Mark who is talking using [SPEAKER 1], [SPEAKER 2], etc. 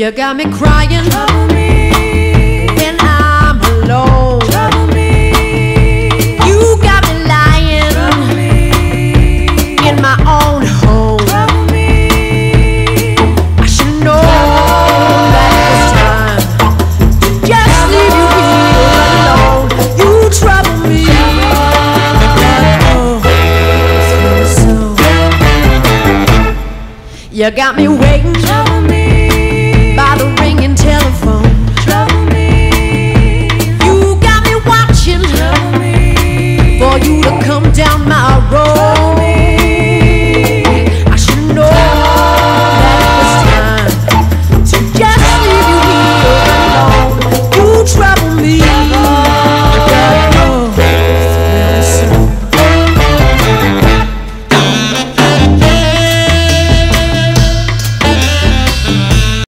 [SPEAKER 1] You got me crying
[SPEAKER 2] Trouble me.
[SPEAKER 1] when I'm alone.
[SPEAKER 2] Trouble me.
[SPEAKER 1] You got me lying
[SPEAKER 2] Trouble me.
[SPEAKER 1] in my own home.
[SPEAKER 2] Trouble me.
[SPEAKER 1] I should know that it's time just leave you here alone. You trouble me. So. You got me waiting
[SPEAKER 2] Trouble me. down my